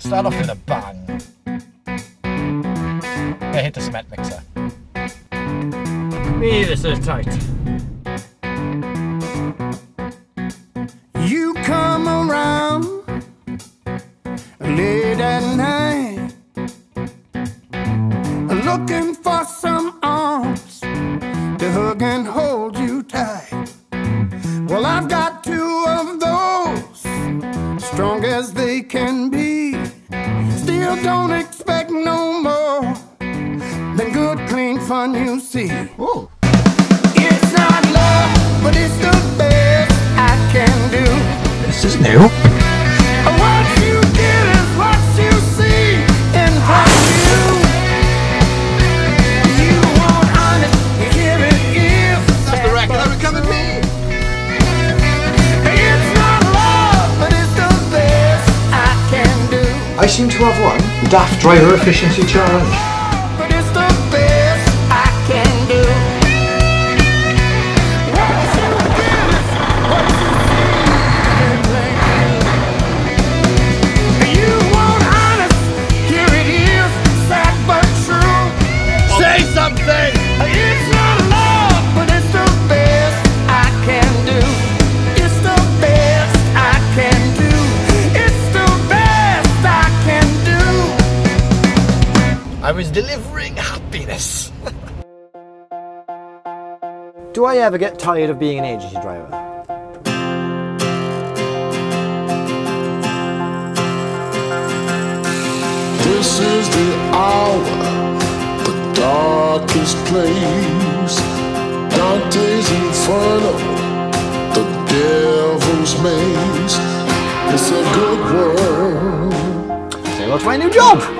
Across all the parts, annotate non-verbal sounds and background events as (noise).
Start off with a bang. Yeah, hit the cement mixer. Me, this is tight. You come around late at night looking for some arms to hug and hold you tight. Well, I've got two of those, strong as they can be. Still don't expect no more than good, clean fun you see. Ooh. It's not love, but it's the best I can do. This is new. I seem to have won the DAF Driver Efficiency Challenge. But it's the best I can do. What you I was delivering happiness. (laughs) Do I ever get tired of being an agency driver? This is the hour, the darkest place. Dante's Inferno, the devil's maze. It's a good world, Say hello to my new job.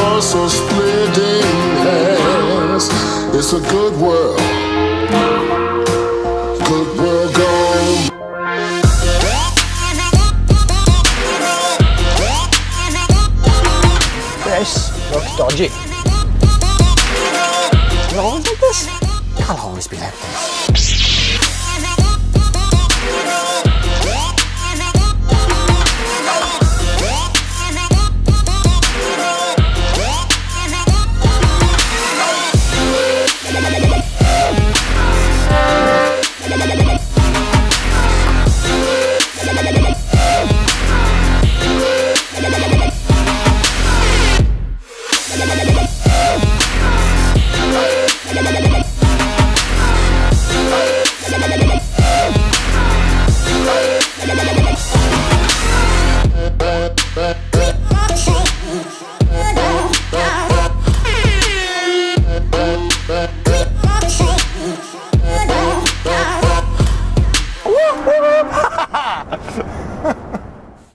us are splitting hairs. It's a good world. Good world gone This looks dodgy. It always like this? Can't always be like this.